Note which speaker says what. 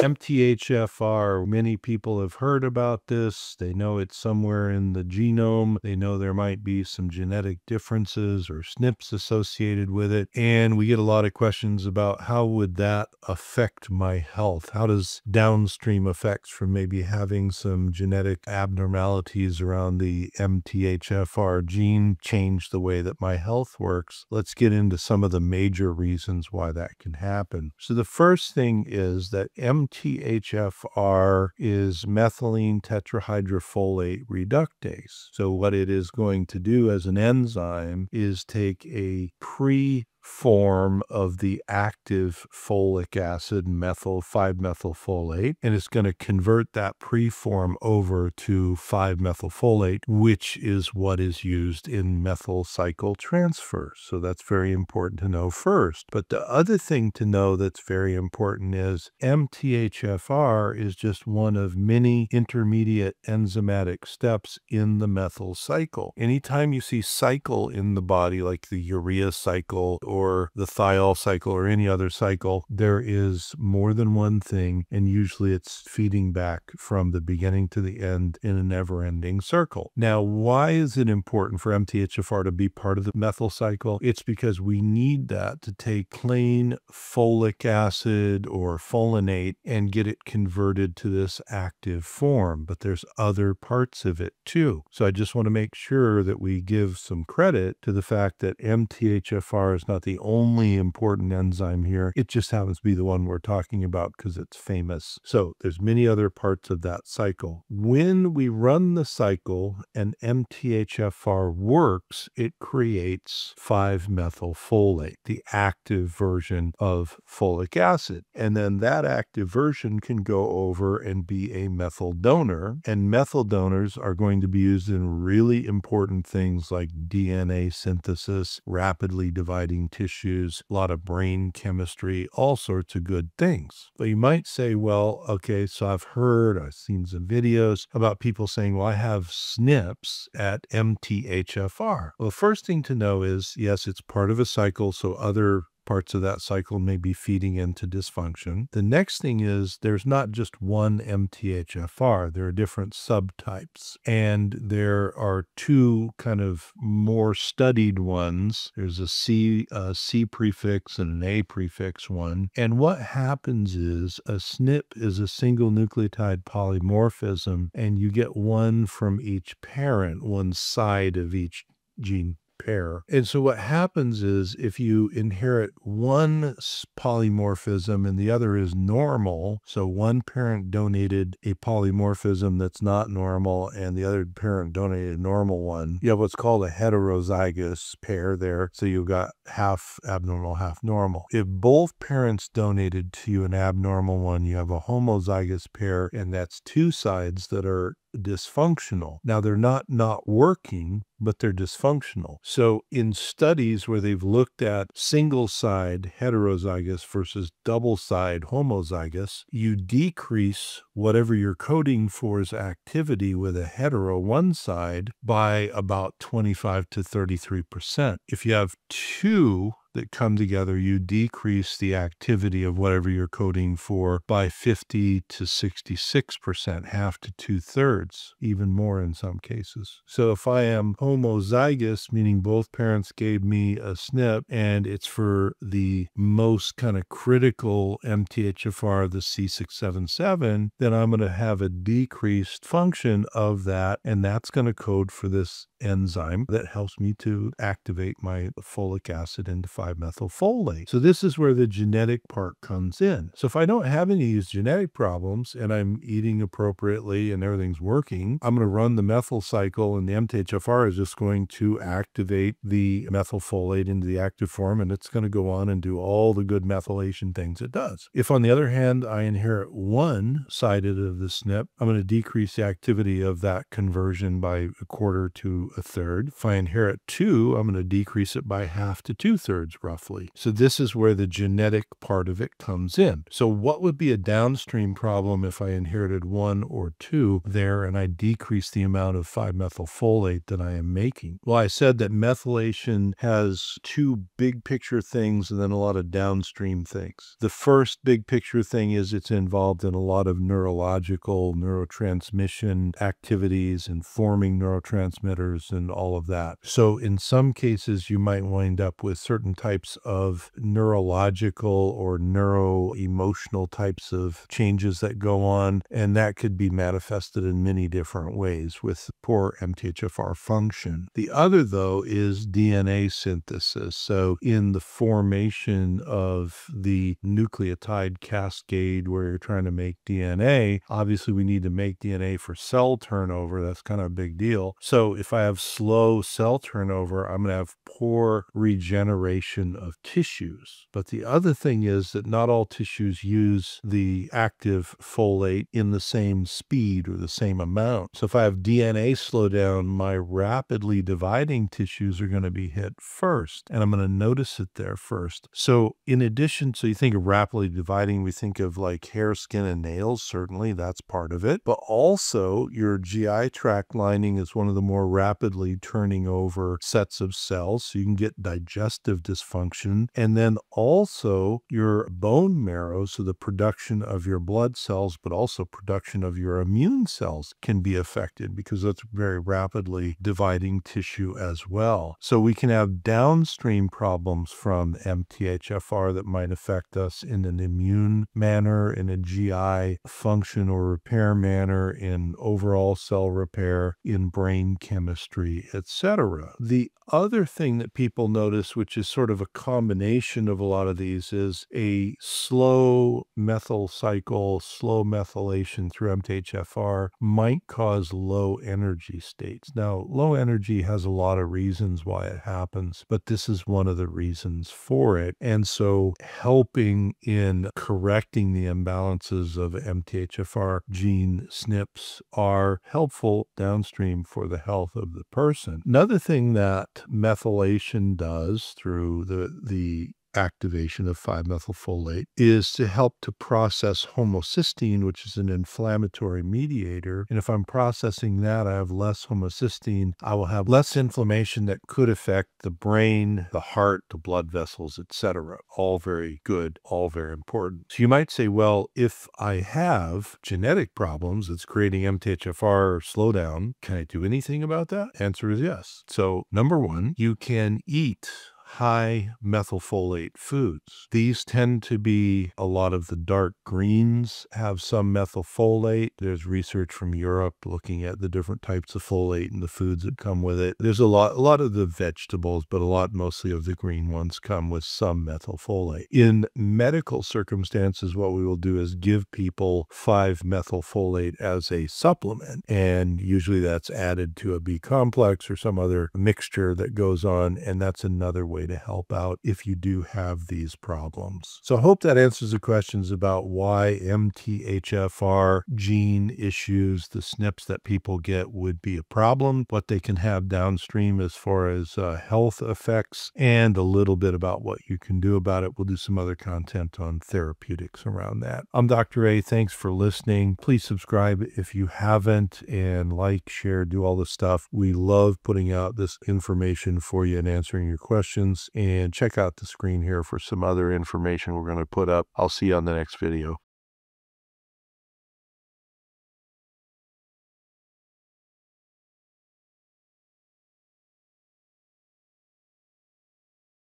Speaker 1: MTHFR, many people have heard about this. They know it's somewhere in the genome. They know there might be some genetic differences or SNPs associated with it. And we get a lot of questions about how would that affect my health? How does downstream effects from maybe having some genetic abnormalities around the MTHFR gene change the way that my health works? Let's get into some of the major reasons why that can happen. So the first thing is that MTHFR MTHFR is methylene tetrahydrofolate reductase. So, what it is going to do as an enzyme is take a pre form of the active folic acid methyl 5-methylfolate and it's going to convert that preform over to 5-methylfolate which is what is used in methyl cycle transfer. So that's very important to know first. But the other thing to know that's very important is MTHFR is just one of many intermediate enzymatic steps in the methyl cycle. Anytime you see cycle in the body like the urea cycle or the thiol cycle or any other cycle, there is more than one thing, and usually it's feeding back from the beginning to the end in a never ending circle. Now, why is it important for MTHFR to be part of the methyl cycle? It's because we need that to take plain folic acid or folinate and get it converted to this active form, but there's other parts of it too. So I just want to make sure that we give some credit to the fact that MTHFR is not not the only important enzyme here. It just happens to be the one we're talking about because it's famous. So there's many other parts of that cycle. When we run the cycle and MTHFR works, it creates 5-methylfolate, the active version of folic acid. And then that active version can go over and be a methyl donor. And methyl donors are going to be used in really important things like DNA synthesis, rapidly dividing tissues, a lot of brain chemistry, all sorts of good things. But you might say, well, okay, so I've heard, I've seen some videos about people saying, well, I have SNPs at MTHFR. Well, the first thing to know is, yes, it's part of a cycle, so other parts of that cycle may be feeding into dysfunction. The next thing is there's not just one MTHFR, there are different subtypes. And there are two kind of more studied ones. There's a C, a C prefix and an A prefix one. And what happens is a SNP is a single nucleotide polymorphism, and you get one from each parent, one side of each gene pair. And so what happens is if you inherit one polymorphism and the other is normal, so one parent donated a polymorphism that's not normal and the other parent donated a normal one, you have what's called a heterozygous pair there. So you've got half abnormal, half normal. If both parents donated to you an abnormal one, you have a homozygous pair, and that's two sides that are dysfunctional. Now, they're not not working, but they're dysfunctional. So, in studies where they've looked at single side heterozygous versus double side homozygous, you decrease whatever you're coding for as activity with a hetero one side by about 25 to 33%. If you have two that come together, you decrease the activity of whatever you're coding for by 50 to 66%, half to two thirds, even more in some cases. So if I am homozygous, meaning both parents gave me a SNP and it's for the most kind of critical MTHFR, the C677, then I'm going to have a decreased function of that. And that's going to code for this enzyme that helps me to activate my folic acid into 5-methylfolate. So this is where the genetic part comes in. So if I don't have any of these genetic problems and I'm eating appropriately and everything's working, I'm going to run the methyl cycle and the MTHFR is just going to activate the methylfolate into the active form and it's going to go on and do all the good methylation things it does. If on the other hand, I inherit one sided of the SNP, I'm going to decrease the activity of that conversion by a quarter to a third. If I inherit two, I'm going to decrease it by half to two thirds thirds roughly. So this is where the genetic part of it comes in. So what would be a downstream problem if I inherited one or two there and I decrease the amount of 5-methylfolate that I am making? Well, I said that methylation has two big picture things and then a lot of downstream things. The first big picture thing is it's involved in a lot of neurological neurotransmission activities and forming neurotransmitters and all of that. So in some cases, you might wind up with certain types of neurological or neuro emotional types of changes that go on. And that could be manifested in many different ways with poor MTHFR function. The other, though, is DNA synthesis. So in the formation of the nucleotide cascade where you're trying to make DNA, obviously we need to make DNA for cell turnover. That's kind of a big deal. So if I have slow cell turnover, I'm going to have poor regeneration of tissues. But the other thing is that not all tissues use the active folate in the same speed or the same amount. So if I have DNA slow down, my rapidly dividing tissues are going to be hit first, and I'm going to notice it there first. So in addition, so you think of rapidly dividing, we think of like hair, skin, and nails. Certainly that's part of it. But also your GI tract lining is one of the more rapidly turning over sets of cells. So you can get digestive dysfunction. And then also your bone marrow, so the production of your blood cells, but also production of your immune cells can be affected because that's very rapidly dividing tissue as well. So we can have downstream problems from MTHFR that might affect us in an immune manner, in a GI function or repair manner, in overall cell repair, in brain chemistry, etc. The other thing that people notice, which is sort of a combination of a lot of these, is a slow methyl cycle, slow methylation through MTHFR might cause low energy states. Now, low energy has a lot of reasons why it happens, but this is one of the reasons for it. And so, helping in correcting the imbalances of MTHFR gene SNPs are helpful downstream for the health of the person. Another thing that methylation does through the, the activation of 5-methylfolate is to help to process homocysteine, which is an inflammatory mediator. And if I'm processing that, I have less homocysteine. I will have less inflammation that could affect the brain, the heart, the blood vessels, etc. All very good, all very important. So you might say, well, if I have genetic problems that's creating MTHFR slowdown, can I do anything about that? Answer is yes. So number one, you can eat high methylfolate foods. These tend to be a lot of the dark greens have some methylfolate. There's research from Europe looking at the different types of folate and the foods that come with it. There's a lot a lot of the vegetables, but a lot mostly of the green ones come with some methylfolate. In medical circumstances what we will do is give people 5-methylfolate as a supplement and usually that's added to a B complex or some other mixture that goes on and that's another way way to help out if you do have these problems. So I hope that answers the questions about why MTHFR gene issues, the SNPs that people get would be a problem, what they can have downstream as far as uh, health effects, and a little bit about what you can do about it. We'll do some other content on therapeutics around that. I'm Dr. A. Thanks for listening. Please subscribe if you haven't and like, share, do all the stuff. We love putting out this information for you and answering your questions and check out the screen here for some other information we're going to put up. I'll see you on the next video.